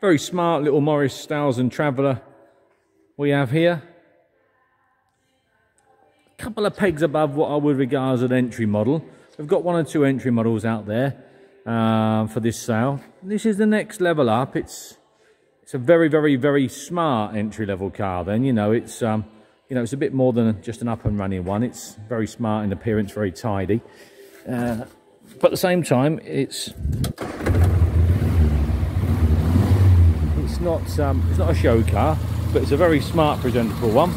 Very smart little Morris Thousand Traveller we have here. A couple of pegs above what I would regard as an entry model. We've got one or two entry models out there uh, for this sale. This is the next level up. It's it's a very, very, very smart entry level car. Then you know it's um, you know it's a bit more than just an up and running one. It's very smart in appearance, very tidy. Uh, but at the same time, it's it's not um, it's not a show car, but it's a very smart, presentable one.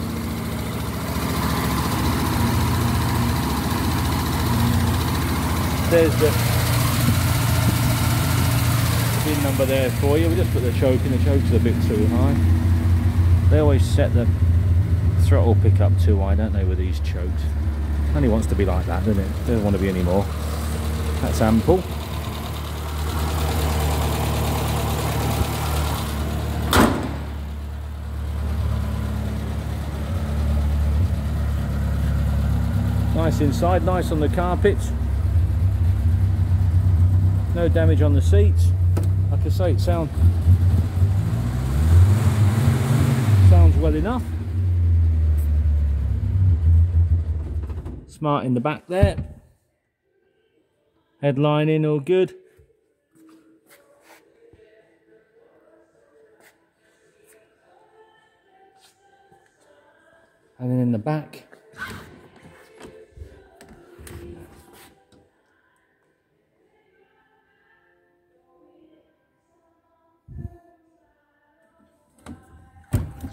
There's the VIN number there for you. We just put the choke in. The choke's a bit too high. They always set the throttle pickup too high, don't they, with these chokes? Only wants to be like that, doesn't it? Doesn't want to be any more. That's ample. Nice inside, nice on the carpets. No damage on the seats. Like I say, it sound, sounds well enough. Smart in the back there. Headline in all good. And then in the back,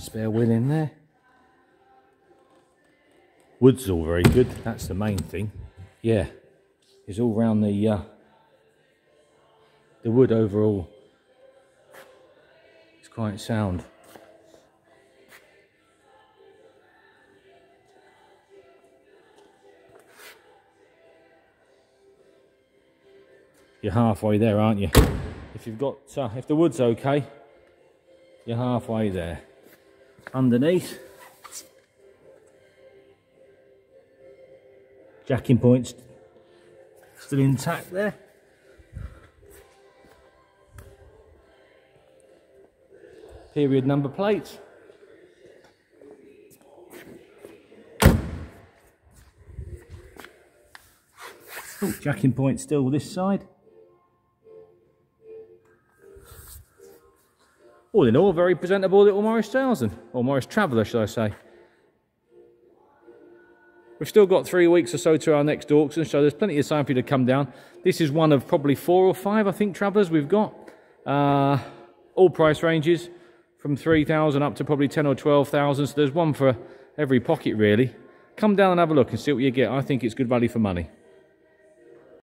spare wheel in there. Wood's all very good, that's the main thing. Yeah, it's all round the uh, the wood overall. It's quite sound. You're halfway there, aren't you? If you've got, uh, if the wood's okay, you're halfway there. Underneath, jacking points still intact there. Period number plates. Oh, jacking point still this side. All in all, very presentable little Morris Thousand, or Morris Traveller, should I say. We've still got three weeks or so to our next auction, so there's plenty of time for you to come down. This is one of probably four or five, I think, Travellers we've got. Uh, all price ranges from 3,000 up to probably 10 or 12,000, so there's one for every pocket, really. Come down and have a look and see what you get. I think it's good value for money.